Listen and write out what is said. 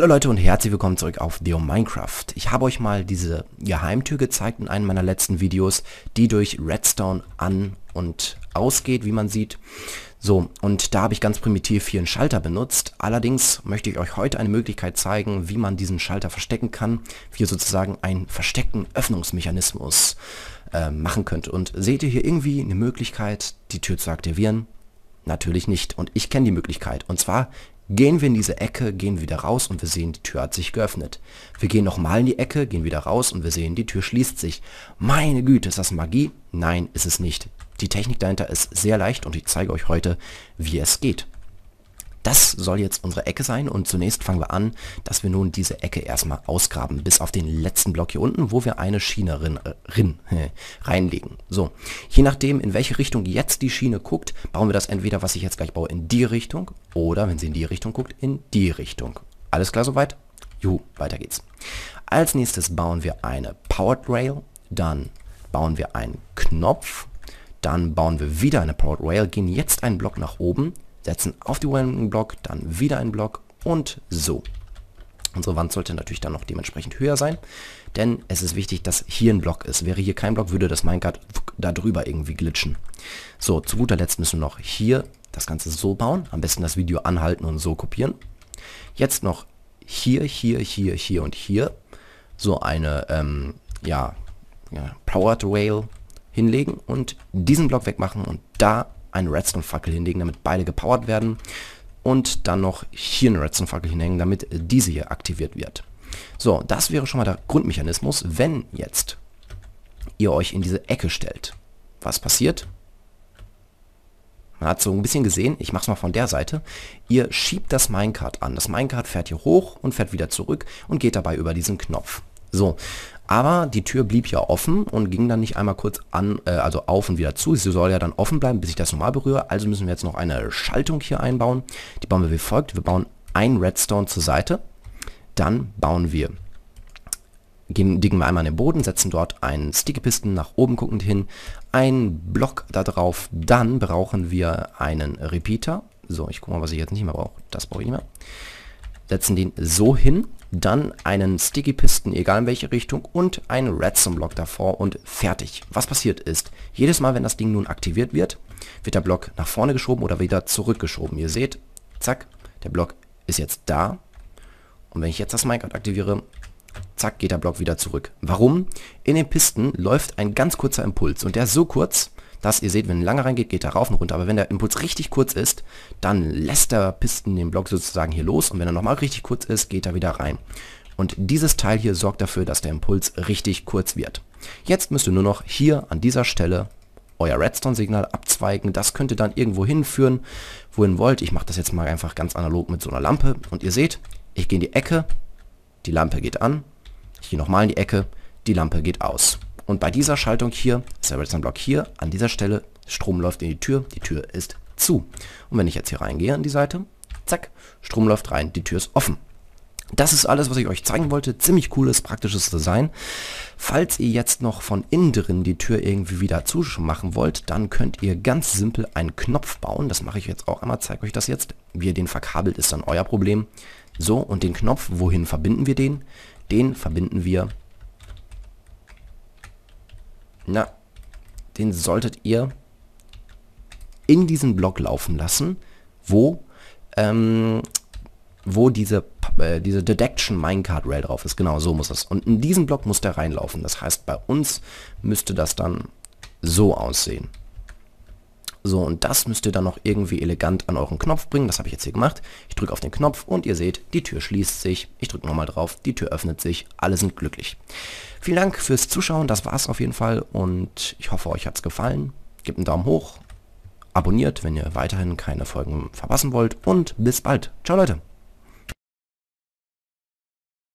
Hallo Leute und herzlich willkommen zurück auf Deo Minecraft. Ich habe euch mal diese Geheimtür gezeigt in einem meiner letzten Videos, die durch Redstone an und ausgeht, wie man sieht. So, und da habe ich ganz primitiv hier einen Schalter benutzt. Allerdings möchte ich euch heute eine Möglichkeit zeigen, wie man diesen Schalter verstecken kann, wie ihr sozusagen einen versteckten Öffnungsmechanismus äh, machen könnt. Und seht ihr hier irgendwie eine Möglichkeit, die Tür zu aktivieren? Natürlich nicht. Und ich kenne die Möglichkeit. Und zwar Gehen wir in diese Ecke, gehen wieder raus und wir sehen, die Tür hat sich geöffnet. Wir gehen nochmal in die Ecke, gehen wieder raus und wir sehen, die Tür schließt sich. Meine Güte, ist das Magie? Nein, ist es nicht. Die Technik dahinter ist sehr leicht und ich zeige euch heute, wie es geht. Das soll jetzt unsere Ecke sein und zunächst fangen wir an, dass wir nun diese Ecke erstmal ausgraben, bis auf den letzten Block hier unten, wo wir eine Schiene rin, äh, rin, äh, reinlegen. So, je nachdem, in welche Richtung jetzt die Schiene guckt, bauen wir das entweder, was ich jetzt gleich baue, in die Richtung oder, wenn sie in die Richtung guckt, in die Richtung. Alles klar soweit? Juhu, weiter geht's. Als nächstes bauen wir eine Powered Rail, dann bauen wir einen Knopf, dann bauen wir wieder eine Powered Rail, gehen jetzt einen Block nach oben, setzen auf die Wand einen Block, dann wieder einen Block und so. Unsere Wand sollte natürlich dann noch dementsprechend höher sein, denn es ist wichtig, dass hier ein Block ist. Wäre hier kein Block, würde das Minecart da drüber irgendwie glitschen. So, zu guter Letzt müssen wir noch hier das Ganze so bauen. Am besten das Video anhalten und so kopieren. Jetzt noch hier, hier, hier, hier und hier so eine, ähm, ja, ja, Powered Rail hinlegen und diesen Block wegmachen und da eine Redstone-Fackel hinlegen, damit beide gepowert werden. Und dann noch hier eine Redstone-Fackel hinhängen, damit diese hier aktiviert wird. So, das wäre schon mal der Grundmechanismus. Wenn jetzt ihr euch in diese Ecke stellt, was passiert? Man hat so ein bisschen gesehen, ich mache es mal von der Seite. Ihr schiebt das Minecart an. Das Minecart fährt hier hoch und fährt wieder zurück und geht dabei über diesen Knopf. So, aber die Tür blieb ja offen und ging dann nicht einmal kurz an, äh, also auf und wieder zu. Sie soll ja dann offen bleiben, bis ich das normal berühre. Also müssen wir jetzt noch eine Schaltung hier einbauen. Die bauen wir wie folgt. Wir bauen ein Redstone zur Seite. Dann bauen wir, gehen, diggen wir einmal in den Boden, setzen dort einen Sticky-Pisten nach oben guckend hin, einen Block da drauf. Dann brauchen wir einen Repeater. So, ich gucke mal, was ich jetzt nicht mehr brauche. Das brauche ich nicht mehr. Setzen den so hin dann einen Sticky Piston, egal in welche Richtung, und einen Redstone Block davor und fertig. Was passiert ist, jedes Mal, wenn das Ding nun aktiviert wird, wird der Block nach vorne geschoben oder wieder zurückgeschoben. Ihr seht, zack, der Block ist jetzt da. Und wenn ich jetzt das Minecraft aktiviere, zack, geht der Block wieder zurück. Warum? In den Pisten läuft ein ganz kurzer Impuls und der ist so kurz, dass ihr seht, wenn ein langer reingeht, geht er rauf und runter. Aber wenn der Impuls richtig kurz ist, dann lässt der Pisten den Block sozusagen hier los. Und wenn er nochmal richtig kurz ist, geht er wieder rein. Und dieses Teil hier sorgt dafür, dass der Impuls richtig kurz wird. Jetzt müsst ihr nur noch hier an dieser Stelle euer Redstone-Signal abzweigen. Das könnte dann irgendwo hinführen, wohin wollt. Ich mache das jetzt mal einfach ganz analog mit so einer Lampe. Und ihr seht, ich gehe in die Ecke, die Lampe geht an. Ich gehe nochmal in die Ecke, die Lampe geht aus. Und bei dieser Schaltung hier ist der Block hier an dieser Stelle. Strom läuft in die Tür, die Tür ist zu. Und wenn ich jetzt hier reingehe an die Seite, zack, Strom läuft rein, die Tür ist offen. Das ist alles, was ich euch zeigen wollte. Ziemlich cooles, praktisches Design. Falls ihr jetzt noch von innen drin die Tür irgendwie wieder zumachen wollt, dann könnt ihr ganz simpel einen Knopf bauen. Das mache ich jetzt auch einmal, zeige euch das jetzt. Wie ihr den verkabelt, ist dann euer Problem. So, und den Knopf, wohin verbinden wir den? Den verbinden wir na, den solltet ihr in diesen Block laufen lassen, wo, ähm, wo diese, äh, diese Detection Minecart Rail drauf ist. Genau, so muss das. Und in diesen Block muss der reinlaufen. Das heißt, bei uns müsste das dann so aussehen. So, und das müsst ihr dann noch irgendwie elegant an euren Knopf bringen. Das habe ich jetzt hier gemacht. Ich drücke auf den Knopf und ihr seht, die Tür schließt sich. Ich drücke nochmal drauf, die Tür öffnet sich. Alle sind glücklich. Vielen Dank fürs Zuschauen. Das war es auf jeden Fall. Und ich hoffe, euch hat es gefallen. Gebt einen Daumen hoch. Abonniert, wenn ihr weiterhin keine Folgen verpassen wollt. Und bis bald. Ciao, Leute.